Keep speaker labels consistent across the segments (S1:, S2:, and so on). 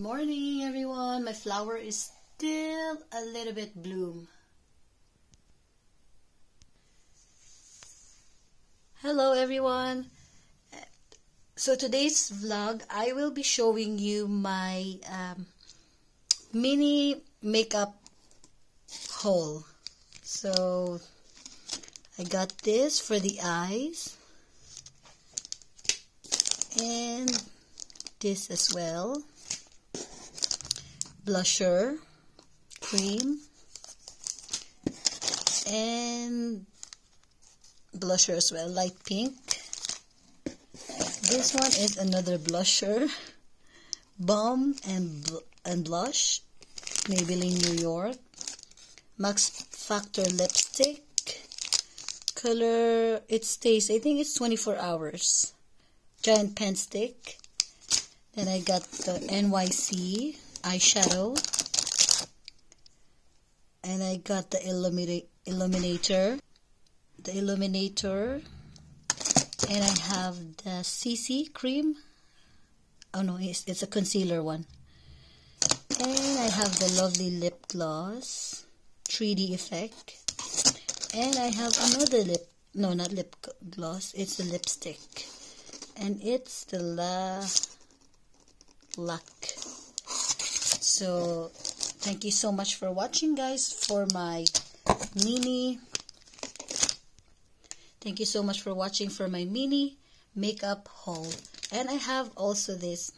S1: Morning everyone. My flower is still a little bit bloom. Hello everyone. So today's vlog I will be showing you my um, mini makeup haul. So I got this for the eyes and this as well blusher cream and blusher as well light pink. This one is another blusher balm and bl and blush Maybelline New York. Max Factor lipstick. Color it stays I think it's 24 hours. Giant pen stick. Then I got the NYC eyeshadow. And I got the illuminator. The illuminator. And I have the CC cream. Oh no, it's, it's a concealer one. And I have the lovely lip gloss. 3D effect. And I have another lip, no not lip gloss, it's a lipstick. And it's the La Luck so thank you so much for watching guys for my mini. Thank you so much for watching for my mini makeup haul. And I have also this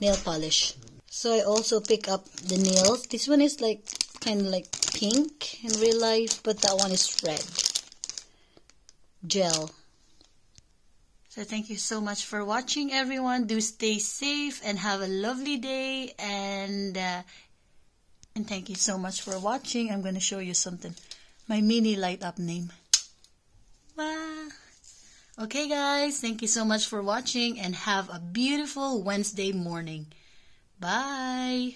S1: nail polish. So I also pick up the nails. This one is like kind of like pink in real life but that one is red gel so thank you so much for watching everyone. Do stay safe and have a lovely day and uh, and thank you so much for watching. I'm going to show you something. My mini light up name. Wow. Okay guys, thank you so much for watching and have a beautiful Wednesday morning. Bye.